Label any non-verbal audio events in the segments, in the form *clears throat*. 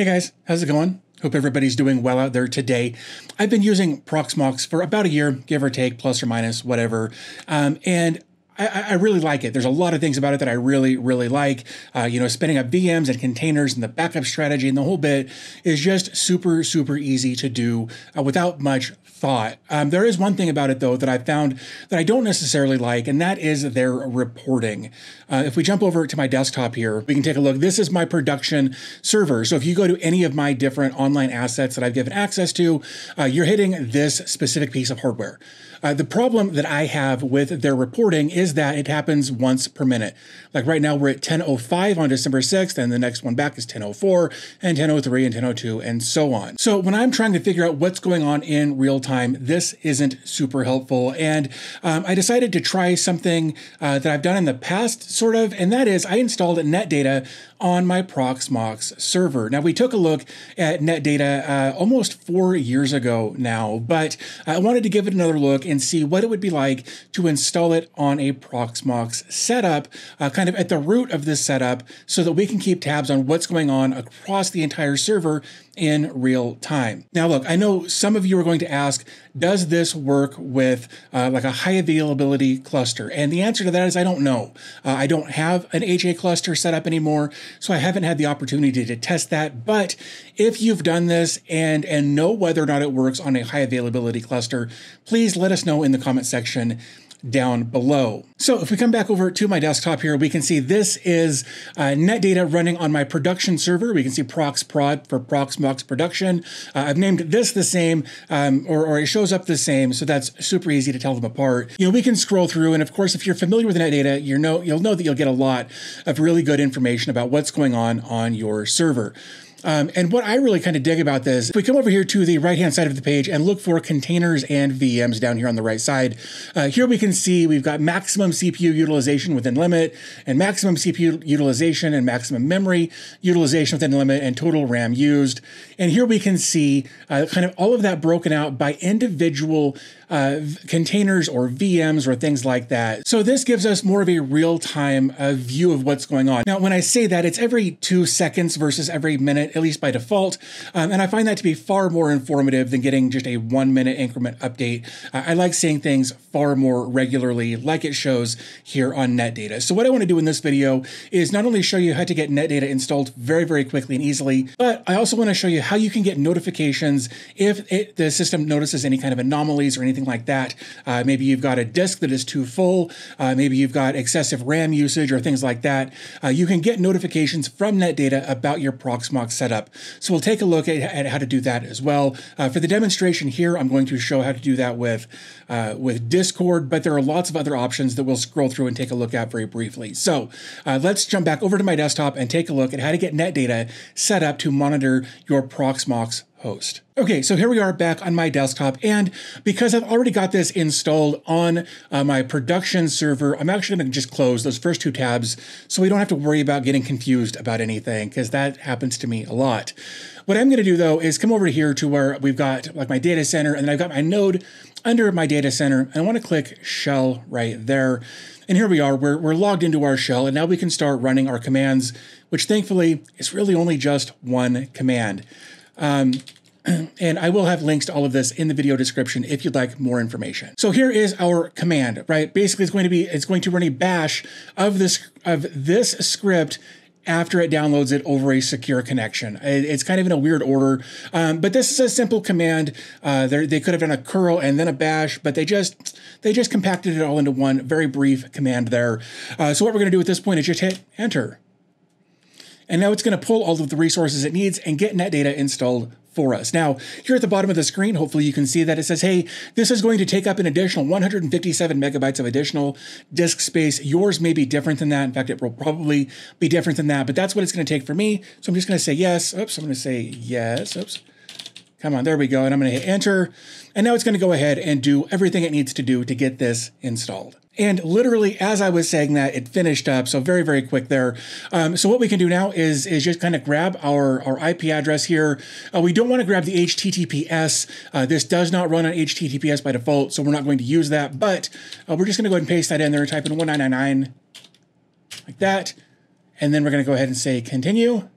Hey guys, how's it going? Hope everybody's doing well out there today. I've been using Proxmox for about a year, give or take, plus or minus, whatever. Um, and I, I, really like it. There's a lot of things about it that I really, really like. Uh, you know, spinning up VMs and containers and the backup strategy and the whole bit is just super, super easy to do uh, without much thought. Um, there is one thing about it though that I found that I don't necessarily like, and that is their reporting. Uh, if we jump over to my desktop here, we can take a look. This is my production server. So if you go to any of my different online assets that I've given access to, uh, you're hitting this specific piece of hardware. Uh, the problem that I have with their reporting is that it happens once per minute. Like right now, we're at 10.05 on December 6th, and the next one back is 10.04 and 10.03 and 10.02 and so on. So when I'm trying to figure out what's going on in real time, this isn't super helpful. And um, I decided to try something uh, that I've done in the past, sort of, and that is I installed NetData on my Proxmox server. Now, we took a look at NetData uh, almost four years ago now, but I wanted to give it another look and see what it would be like to install it on a Proxmox setup, uh, kind of at the root of this setup, so that we can keep tabs on what's going on across the entire server in real time. Now, look, I know some of you are going to ask, does this work with uh, like a high availability cluster? And the answer to that is I don't know. Uh, I don't have an HA cluster set up anymore, so I haven't had the opportunity to test that. But if you've done this and and know whether or not it works on a high availability cluster, please let us know in the comment section down below. So if we come back over to my desktop here, we can see this is uh, NetData running on my production server. We can see prox prod for proxmox production. Uh, I've named this the same, um, or, or it shows up the same, so that's super easy to tell them apart. You know, we can scroll through, and of course, if you're familiar with NetData, you know you'll know that you'll get a lot of really good information about what's going on on your server. Um, and what I really kind of dig about this, if we come over here to the right hand side of the page and look for containers and VMs down here on the right side, uh, here we can see we've got maximum CPU utilization within limit and maximum CPU utilization and maximum memory utilization within limit and total RAM used. And here we can see uh, kind of all of that broken out by individual uh, containers or VMs or things like that. So this gives us more of a real time uh, view of what's going on. Now, when I say that, it's every two seconds versus every minute, at least by default. Um, and I find that to be far more informative than getting just a one minute increment update. Uh, I like seeing things far more regularly, like it shows here on NetData. So what I want to do in this video is not only show you how to get NetData installed very, very quickly and easily, but I also want to show you how you can get notifications if it, the system notices any kind of anomalies or anything anything like that. Uh, maybe you've got a disk that is too full. Uh, maybe you've got excessive RAM usage or things like that. Uh, you can get notifications from NetData about your Proxmox setup. So we'll take a look at, at how to do that as well. Uh, for the demonstration here, I'm going to show how to do that with, uh, with Discord, but there are lots of other options that we'll scroll through and take a look at very briefly. So uh, let's jump back over to my desktop and take a look at how to get NetData set up to monitor your Proxmox host. Okay, so here we are back on my desktop, and because I've already got this installed on uh, my production server, I'm actually going to just close those first two tabs so we don't have to worry about getting confused about anything, because that happens to me a lot. What I'm going to do though is come over here to where we've got like my data center, and then I've got my node under my data center, and I want to click shell right there. And here we are, we're, we're logged into our shell, and now we can start running our commands, which thankfully is really only just one command. Um, *clears throat* and I will have links to all of this in the video description if you'd like more information. So here is our command, right? Basically, it's going to be it's going to run a bash of this of this script after it downloads it over a secure connection. It's kind of in a weird order, um, but this is a simple command. Uh, they could have done a curl and then a bash, but they just they just compacted it all into one very brief command there. Uh, so what we're going to do at this point is just hit enter. And now it's going to pull all of the resources it needs and get NetData installed for us. Now, here at the bottom of the screen, hopefully you can see that it says, hey, this is going to take up an additional 157 megabytes of additional disk space. Yours may be different than that. In fact, it will probably be different than that, but that's what it's going to take for me. So I'm just going to say yes. Oops, I'm going to say yes. Oops. Come on, there we go. And I'm going to hit enter. And now it's going to go ahead and do everything it needs to do to get this installed. And literally, as I was saying that, it finished up. So very, very quick there. Um, so what we can do now is, is just kind of grab our, our IP address here. Uh, we don't want to grab the HTTPS. Uh, this does not run on HTTPS by default, so we're not going to use that. But uh, we're just going to go ahead and paste that in there and type in 1999 like that. And then we're going to go ahead and say continue.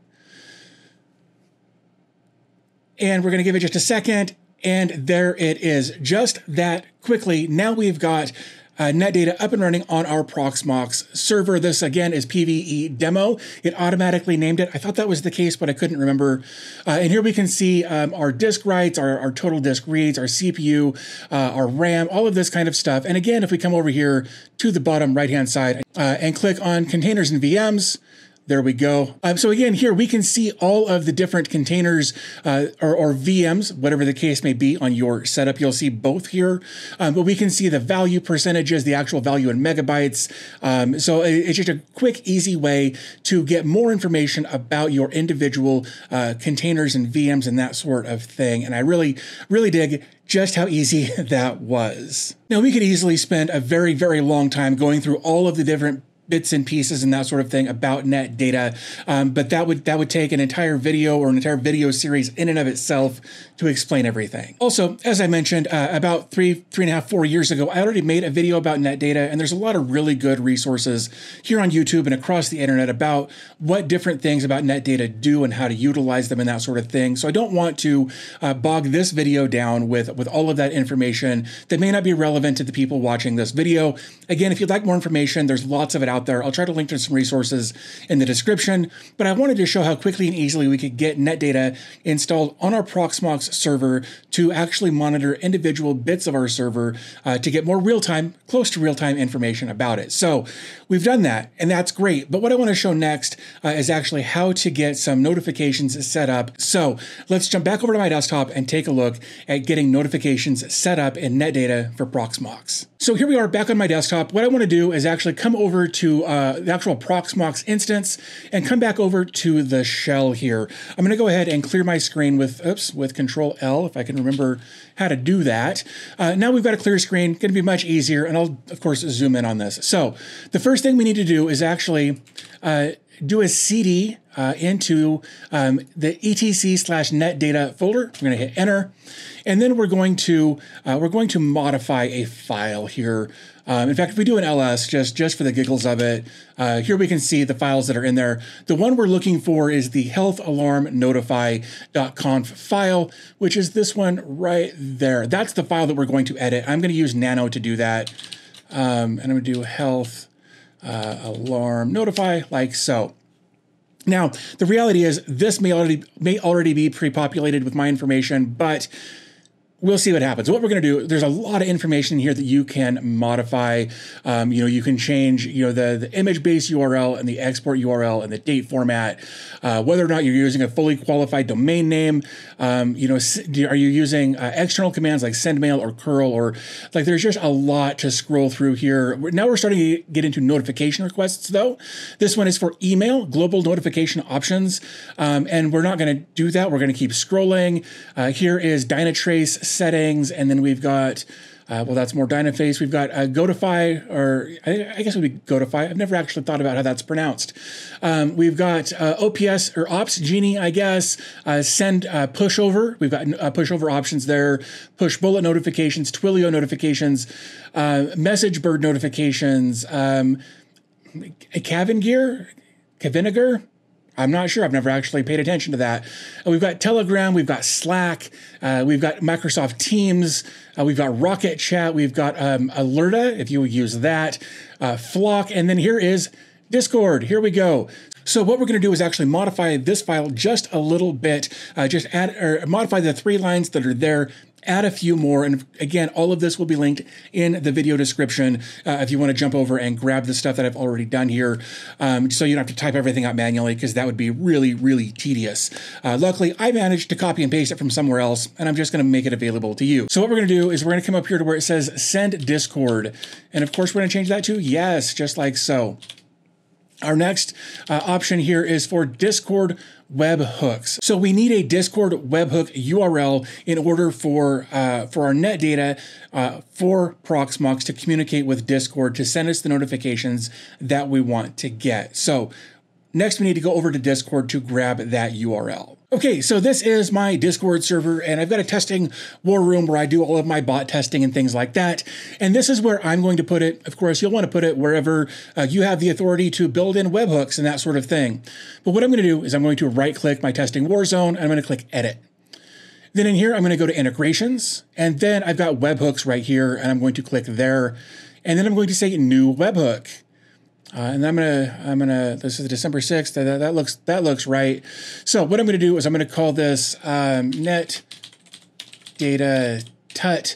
and we're going to give it just a second. And there it is, just that quickly. Now we've got uh, NetData up and running on our Proxmox server. This again is PVE demo. It automatically named it. I thought that was the case, but I couldn't remember. Uh, and here we can see um, our disk writes, our, our total disk reads, our CPU, uh, our RAM, all of this kind of stuff. And again, if we come over here to the bottom right hand side uh, and click on containers and VMs, there we go. Um, so again, here we can see all of the different containers uh, or, or, VMs, whatever the case may be on your setup. You'll see both here, um, but we can see the value percentages, the actual value in megabytes. Um, so it's just a quick, easy way to get more information about your individual uh, containers and VMs and that sort of thing. And I really, really dig just how easy *laughs* that was. Now, we could easily spend a very, very long time going through all of the different bits and pieces and that sort of thing about net data. Um, but that would that would take an entire video or an entire video series in and of itself to explain everything. Also as i mentioned uh, about three three and a half four years ago i already made a video about net data and there's a lot of really good resources here on youtube and across the internet about what different things about net data do and how to utilize them and that sort of thing. So i don't want to uh, bog this video down with with all of that information that may not be relevant to the people watching this video. Again if you'd like more information there's lots of it out there. I'll try to link to some resources in the description, but I wanted to show how quickly and easily we could get NetData installed on our Proxmox server to actually monitor individual bits of our server uh, to get more real-time, close to real-time information about it. So we've done that, and that's great. But what I want to show next uh, is actually how to get some notifications set up. So let's jump back over to my desktop and take a look at getting notifications set up in NetData for Proxmox. So here we are back on my desktop. What I want to do is actually come over to uh, the actual Proxmox instance and come back over to the shell here. I'm going to go ahead and clear my screen with, oops, with Control L, if I can remember how to do that. Uh, now we've got a clear screen, going to be much easier, and I'll, of course, zoom in on this. So the first thing we need to do is actually uh, do a CD uh, into um, the etc slash net data folder. We're going to hit enter, and then we're going to uh, we're going to modify a file here. Um, in fact, if we do an ls just just for the giggles of it, uh, here we can see the files that are in there. The one we're looking for is the health alarm notify.conf file, which is this one right there. That's the file that we're going to edit. I'm going to use Nano to do that, um, and I'm going to do health uh, alarm notify like so. Now, the reality is this may already may already be pre-populated with my information, but we'll see what happens. What we're going to do, there's a lot of information here that you can modify. Um, you know, you can change, you know, the, the image-based URL and the export URL and the date format, uh, whether or not you're using a fully qualified domain name. Um, you know, are you using uh, external commands like sendmail or curl or like there's just a lot to scroll through here. Now we're starting to get into notification requests though. This one is for email, global notification options. Um, and we're not going to do that. We're going to keep scrolling. Uh, here is Dynatrace settings, and then we've got. Uh, well, that's more Dynatrace. We've got uh, Gotify, or I, I, guess it would be Gotify. I've never actually thought about how that's pronounced. Um, we've got uh, OPS or Opsgenie, I guess. Uh, send uh, pushover. We've got uh, pushover options there. Pushbullet notifications, Twilio notifications, uh, MessageBird notifications, um, Kavin gear, Kavenegar. I'm not sure. I've never actually paid attention to that. Uh, we've got Telegram, we've got Slack, uh, we've got Microsoft Teams, uh, we've got Rocket Chat, we've got um, Alerta, if you use that, uh, Flock, and then here is Discord. Here we go. So what we're going to do is actually modify this file just a little bit, uh, just add or modify the three lines that are there add a few more. And again, all of this will be linked in the video description uh, if you want to jump over and grab the stuff that I've already done here. Um, so you don't have to type everything out manually because that would be really, really tedious. Uh, luckily, I managed to copy and paste it from somewhere else, and I'm just going to make it available to you. So what we're going to do is we're going to come up here to where it says send Discord. And of course, we're going to change that to yes, just like so. Our next uh, option here is for Discord webhooks. So we need a Discord webhook URL in order for uh, for our net data uh, for Proxmox to communicate with Discord to send us the notifications that we want to get. So next we need to go over to Discord to grab that URL. Okay, so this is my Discord server, and I've got a testing war room where I do all of my bot testing and things like that. And this is where I'm going to put it. Of course, you'll want to put it wherever uh, you have the authority to build in webhooks and that sort of thing. But what I'm going to do is I'm going to right click my testing war zone, and I'm going to click edit. Then in here, I'm going to go to integrations, and then I've got webhooks right here, and I'm going to click there, and then I'm going to say new webhook. Uh, and I'm gonna, I'm gonna. This is December sixth. That, that looks, that looks right. So what I'm gonna do is I'm gonna call this um, net data tut,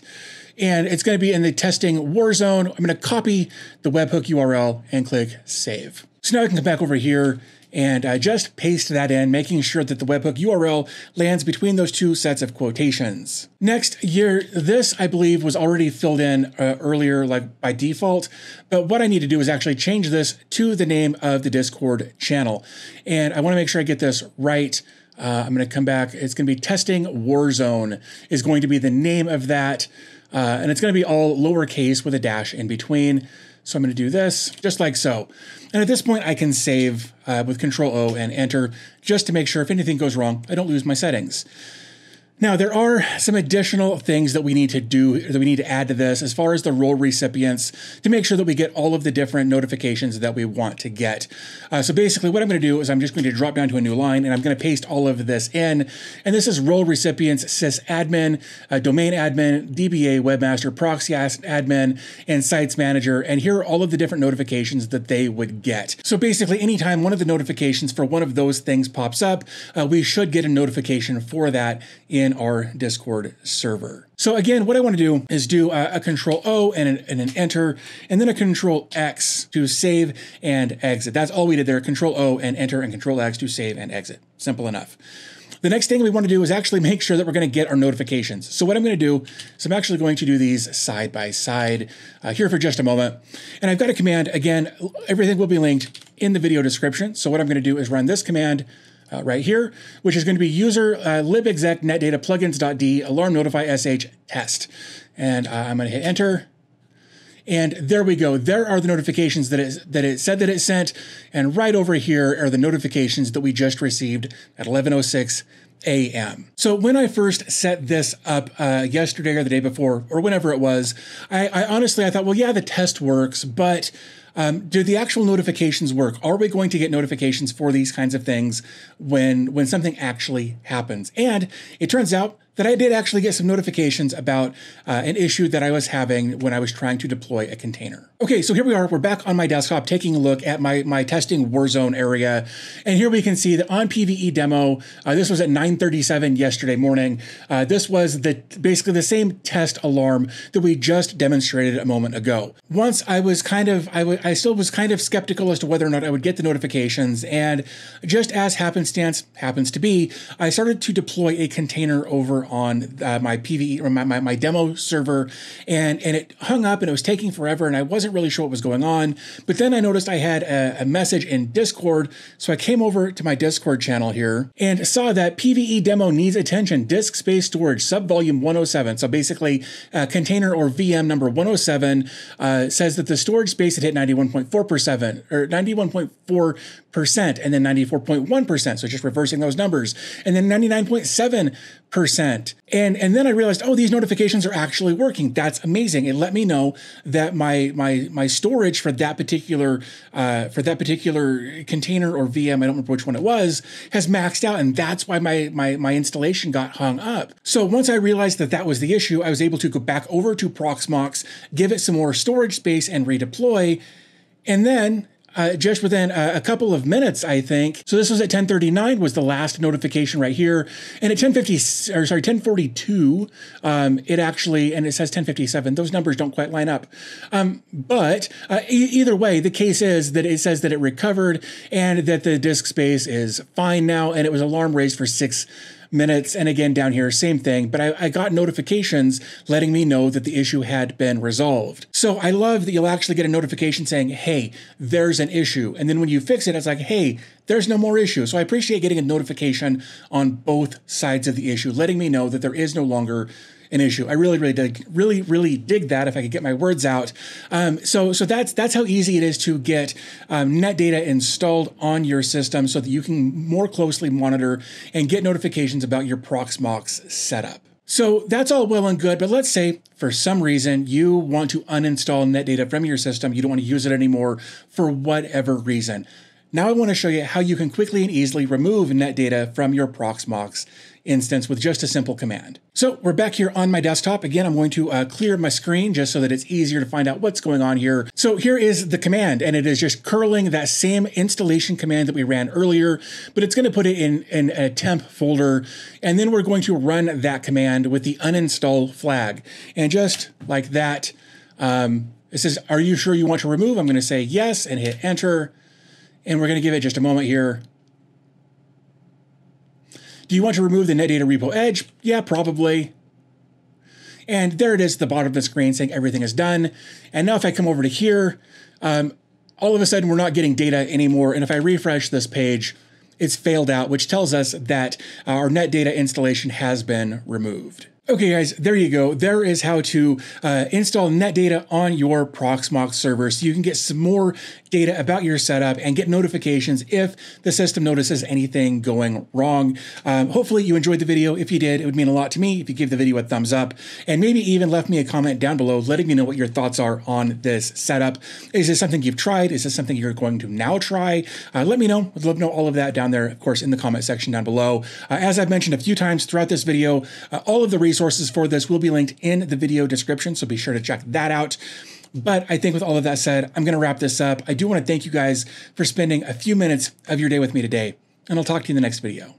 and it's gonna be in the testing war zone. I'm gonna copy the webhook URL and click save. So now I can come back over here and uh, just paste that in, making sure that the webhook URL lands between those two sets of quotations. Next, here, this I believe was already filled in uh, earlier, like by default, but what I need to do is actually change this to the name of the Discord channel. And I wanna make sure I get this right. Uh, I'm going to come back. It's going to be testing Warzone is going to be the name of that. Uh, and it's going to be all lowercase with a dash in between. So I'm going to do this just like so. And at this point, I can save uh, with Control O and Enter just to make sure if anything goes wrong, I don't lose my settings. Now, there are some additional things that we need to do, that we need to add to this as far as the role recipients to make sure that we get all of the different notifications that we want to get. Uh, so basically, what I'm going to do is I'm just going to drop down to a new line and I'm going to paste all of this in. And this is role recipients, sysadmin, uh, domain admin, DBA, webmaster, proxy admin, and sites manager. And here are all of the different notifications that they would get. So basically, anytime one of the notifications for one of those things pops up, uh, we should get a notification for that in in our Discord server. So again, what I want to do is do a, a control O and an, and an, enter, and then a control X to save and exit. That's all we did there. Control O and enter and control X to save and exit. Simple enough. The next thing we want to do is actually make sure that we're going to get our notifications. So what I'm going to do is I'm actually going to do these side by side uh, here for just a moment. And I've got a command. Again, everything will be linked in the video description. So what I'm going to do is run this command uh, right here, which is going to be user uh, libexec netdata plugins.d alarm notify sh test. And uh, I'm going to hit enter. And there we go. There are the notifications that it, that it said that it sent. And right over here are the notifications that we just received at 1106 a.m. So when I first set this up uh, yesterday or the day before, or whenever it was, I, I honestly I thought, well, yeah, the test works, but um, do the actual notifications work? Are we going to get notifications for these kinds of things when when something actually happens? And it turns out that I did actually get some notifications about uh, an issue that I was having when I was trying to deploy a container. Okay, so here we are. We're back on my desktop taking a look at my, my testing Warzone area. And here we can see that on PVE demo, uh, this was at 937 yesterday morning. Uh, this was the basically the same test alarm that we just demonstrated a moment ago. Once I was kind of, I, I still was kind of skeptical as to whether or not I would get the notifications. And just as happenstance happens to be, I started to deploy a container over on uh, my PVE or my, my, my, demo server, and and it hung up and it was taking forever, and I wasn't really sure what was going on. But then I noticed I had a, a message in Discord, so I came over to my Discord channel here and saw that PVE demo needs attention. Disk space storage subvolume 107. So basically, uh, container or VM number 107 uh, says that the storage space had hit 91.4% or 91.4 percent and then 94.1%. So just reversing those numbers. And then 99.7%. And and then I realized, oh, these notifications are actually working. That's amazing. It let me know that my my my storage for that particular uh, for that particular container or VM, I don't remember which one it was, has maxed out. And that's why my my my installation got hung up. So once I realized that that was the issue, I was able to go back over to Proxmox, give it some more storage space and redeploy. And then uh, just within a, a, couple of minutes, I think. So this was at 1039 was the last notification right here. And at 1050, or sorry, 1042, um, it actually, and it says 1057, those numbers don't quite line up. Um, but uh, e- either way, the case is that it says that it recovered and that the disk space is fine now. And it was alarm raised for six minutes. And again, down here, same thing. But I, I, got notifications letting me know that the issue had been resolved. So I love that you'll actually get a notification saying, hey, there's an issue. And then when you fix it, it's like, hey, there's no more issue. So I appreciate getting a notification on both sides of the issue, letting me know that there is no longer an issue. I really, really dig, really, really dig that. If I could get my words out, um, so so that's that's how easy it is to get um, net data installed on your system, so that you can more closely monitor and get notifications about your Proxmox setup. So that's all well and good, but let's say for some reason you want to uninstall NetData from your system, you don't want to use it anymore for whatever reason. Now I want to show you how you can quickly and easily remove NetData from your Proxmox instance with just a simple command. So we're back here on my desktop. Again, I'm going to uh, clear my screen just so that it's easier to find out what's going on here. So here is the command, and it is just curling that same installation command that we ran earlier, but it's going to put it in, in a temp folder, and then we're going to run that command with the uninstall flag. And just like that, um, it says, are you sure you want to remove? I'm going to say yes and hit enter. And we're going to give it just a moment here. Do you want to remove the NetData repo edge? Yeah, probably. And there it is, the bottom of the screen saying everything is done. And now if I come over to here, um, all of a sudden we're not getting data anymore. And if I refresh this page, it's failed out, which tells us that our NetData installation has been removed. Okay, guys, there you go. There is how to uh, install NetData on your Proxmox server so you can get some more data about your setup and get notifications if the system notices anything going wrong. Um, hopefully you enjoyed the video. If you did, it would mean a lot to me if you give the video a thumbs up and maybe even left me a comment down below letting me know what your thoughts are on this setup. Is this something you've tried? Is this something you're going to now try? Uh, let me know. I'd love to know all of that down there, of course, in the comment section down below. Uh, as I've mentioned a few times throughout this video, uh, all of the resources for this will be linked in the video description, so be sure to check that out. But I think with all of that said, I'm going to wrap this up. I do want to thank you guys for spending a few minutes of your day with me today, and I'll talk to you in the next video.